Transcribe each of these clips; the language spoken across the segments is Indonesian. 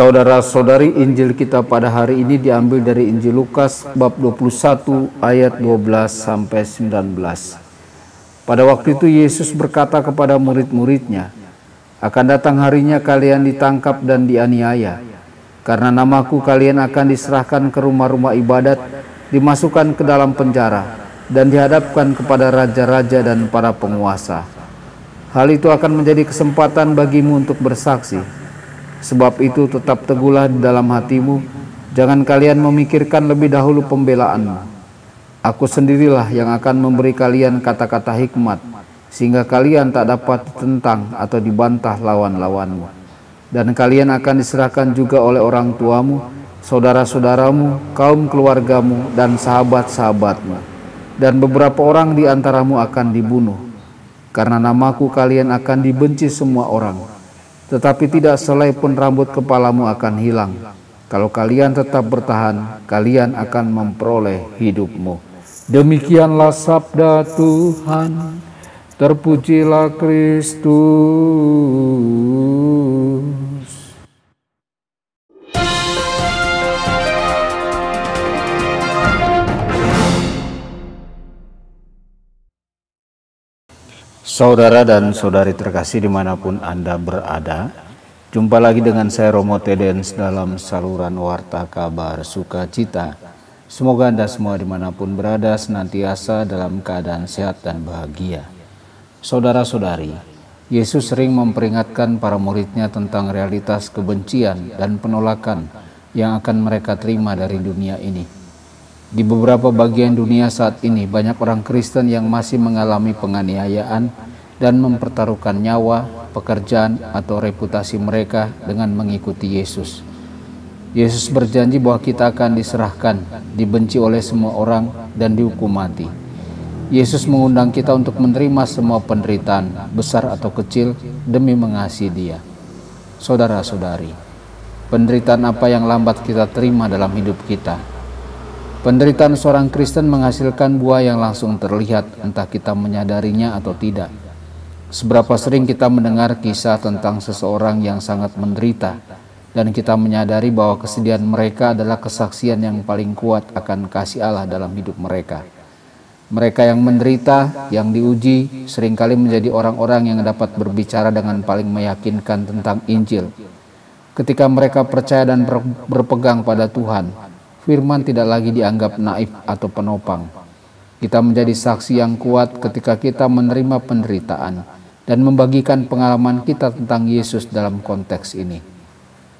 Saudara-saudari, Injil kita pada hari ini diambil dari Injil Lukas bab 21 ayat 12 sampai 19. Pada waktu itu Yesus berkata kepada murid-muridnya, akan datang harinya kalian ditangkap dan dianiaya. Karena namaku kalian akan diserahkan ke rumah-rumah ibadat, dimasukkan ke dalam penjara, dan dihadapkan kepada raja-raja dan para penguasa. Hal itu akan menjadi kesempatan bagimu untuk bersaksi Sebab itu tetap teguhlah dalam hatimu, jangan kalian memikirkan lebih dahulu pembelaanmu. Aku sendirilah yang akan memberi kalian kata-kata hikmat, sehingga kalian tak dapat ditentang atau dibantah lawan-lawanmu. Dan kalian akan diserahkan juga oleh orang tuamu, saudara-saudaramu, kaum keluargamu, dan sahabat-sahabatmu. Dan beberapa orang di antaramu akan dibunuh. Karena namaku kalian akan dibenci semua orang tetapi tidak selai pun rambut kepalamu akan hilang. Kalau kalian tetap bertahan, kalian akan memperoleh hidupmu. Demikianlah sabda Tuhan. Terpujilah Kristus. Saudara dan saudari terkasih di mana pun Anda berada, jumpa lagi dengan saya Romo Tedens dalam saluran Warta Kabar Sukacita. Semoga Anda semua di mana pun berada senantiasa dalam keadaan sehat dan bahagia. Saudara-saudari, Yesus sering memperingatkan para muridnya tentang realitas kebencian dan penolakan yang akan mereka terima dari dunia ini. Di beberapa bagian dunia saat ini, banyak orang Kristen yang masih mengalami penganiayaan dan mempertaruhkan nyawa, pekerjaan, atau reputasi mereka dengan mengikuti Yesus. Yesus berjanji bahwa kita akan diserahkan, dibenci oleh semua orang, dan dihukum mati. Yesus mengundang kita untuk menerima semua penderitaan, besar atau kecil, demi mengasihi Dia. Saudara-saudari, penderitaan apa yang lambat kita terima dalam hidup kita? Penderitaan seorang Kristen menghasilkan buah yang langsung terlihat, entah kita menyadarinya atau tidak. Seberapa sering kita mendengar kisah tentang seseorang yang sangat menderita dan kita menyadari bahwa kesedihan mereka adalah kesaksian yang paling kuat akan kasih Allah dalam hidup mereka. Mereka yang menderita, yang diuji, sering kali menjadi orang-orang yang dapat berbicara dengan paling meyakinkan tentang Injil. Ketika mereka percaya dan berpegang pada Tuhan, firman tidak lagi dianggap naif atau penopang. Kita menjadi saksi yang kuat ketika kita menerima penderitaan dan membagikan pengalaman kita tentang Yesus dalam konteks ini.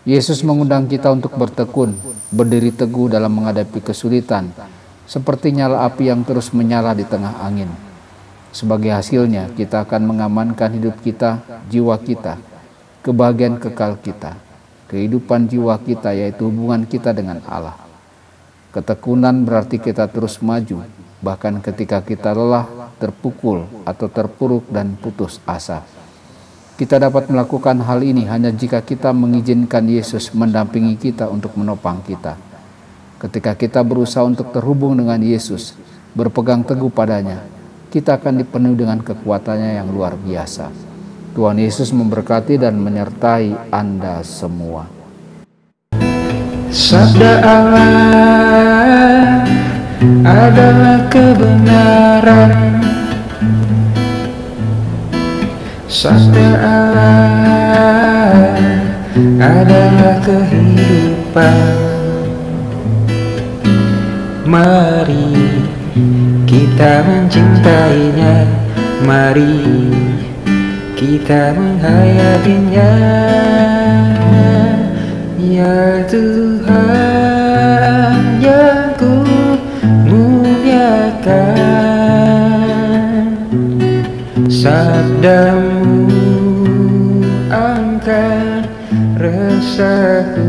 Yesus mengundang kita untuk bertekun, berdiri teguh dalam menghadapi kesulitan, seperti nyala api yang terus menyala di tengah angin. Sebagai hasilnya, kita akan mengamankan hidup kita, jiwa kita, kebahagiaan kekal kita, kehidupan jiwa kita, yaitu hubungan kita dengan Allah. Ketekunan berarti kita terus maju, bahkan ketika kita lelah, terpukul, atau terpuruk dan putus asa. Kita dapat melakukan hal ini hanya jika kita mengizinkan Yesus mendampingi kita untuk menopang kita. Ketika kita berusaha untuk terhubung dengan Yesus, berpegang teguh padanya, kita akan dipenuhi dengan kekuatannya yang luar biasa. Tuhan Yesus memberkati dan menyertai Anda semua. Sabda Allah adalah kebenaran. Sabda Allah adalah kehidupan. Mari kita mencintainya. Mari kita menghayatinya Ya Tuhan yang ku muliakan. Sabdamu angkat resahku